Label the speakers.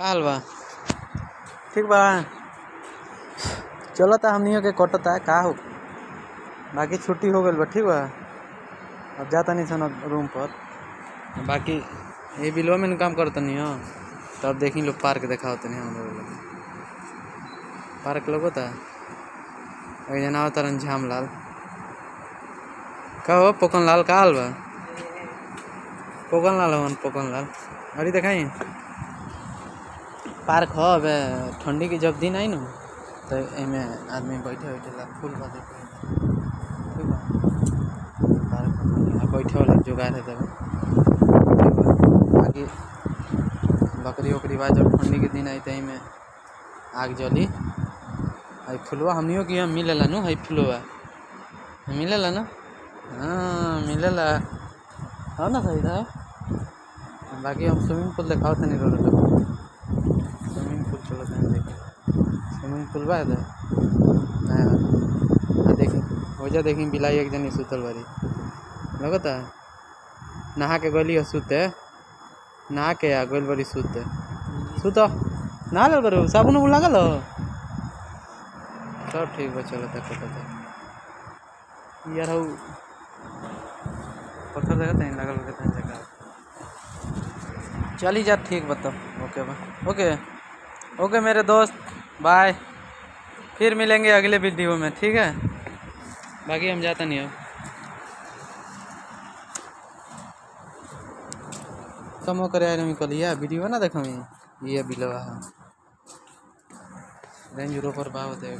Speaker 1: का हाल बा ठीक बा। चलो ता हमनियों के कटता का हो? बाकी छुट्टी हो गइल बा ठीक बा। अब जाता नहीं सन रूम पर। बाकी ये बिलवा में काम करता नहीं हो तब देखी लोग पार्क देखाओ तनी हम लोग पार्क लोगो ता एक जना तरन झाम लाल का हो पोकन लाल का हाल बा? पोकन लाल हवन पोकन लाल अरे देखाई। पार्क हो, अब ठंडी के जब दिन आई न तो एमे आदमी बैठे बैठे ला फूल बा ठीक बा। पार्क बैठे वाला जुगाड़ है तब बाकी बकरी उकरी बा, जब ठंडी के दिन आई तो में आग जली। आई फुलवा हमनियों के यहाँ मिलेला नु? है फुलवा मिलेला ना? हाँ मिलेला। हाँ ना सही था बाकी हम स्विमिंग पूल दिखाओ तनी रो रो स्विमिंग पूल चलो तनी देखे। स्विमिंग पूल बा तो नया वाला आ देखी वजह देखी बिलाई एक जनी सुतल बारी लगता नहा के गली हो सुते नहा के आ गइल बारी सुते सुत। नहा लेल करू साबुन उबुन लागल हो सब ठीक बा चलो तक यार हऊ पत्थर जगह तहीं लगल के तहीं जगह। चली जा, ठीक बता ओके बा। ओके। ओके मेरे दोस्त बाय फिर मिलेंगे अगले वीडियो में, ठीक है? बाकी हम जाते नहीं अब कमो करे या वीडियो ना देखो ये बिलवा। रेंज रोपर बाबा दे